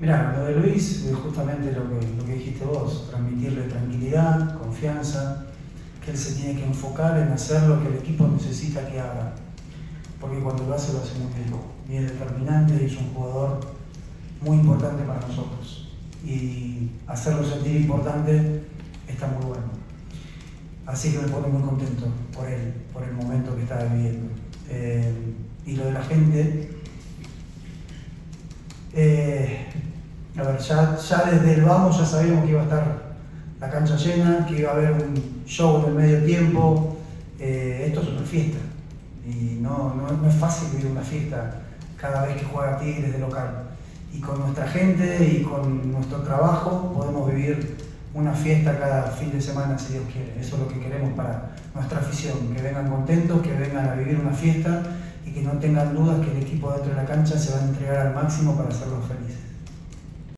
Mira, lo de Luis es justamente lo que, lo que dijiste vos, transmitirle tranquilidad, confianza, que él se tiene que enfocar en hacer lo que el equipo necesita que haga. Porque cuando lo hace, lo hace muy bien. Es determinante es un jugador muy importante para nosotros. Y hacerlo sentir importante está muy bueno. Así que me pone muy contento por él, por el momento que está viviendo. Eh, y lo de la gente, eh, ya, desde el vamos ya sabíamos que iba a estar la cancha llena, que iba a haber un show en el medio tiempo. Eh, esto es una fiesta y no, no, es fácil vivir una fiesta cada vez que juega Tigres de local. Y con nuestra gente y con nuestro trabajo podemos vivir una fiesta cada fin de semana si Dios quiere. Eso es lo que queremos para nuestra afición, que vengan contentos, que vengan a vivir una fiesta y que no tengan dudas que el equipo dentro de la cancha se va a entregar al máximo para hacerlos felices.